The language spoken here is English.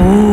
Ooh.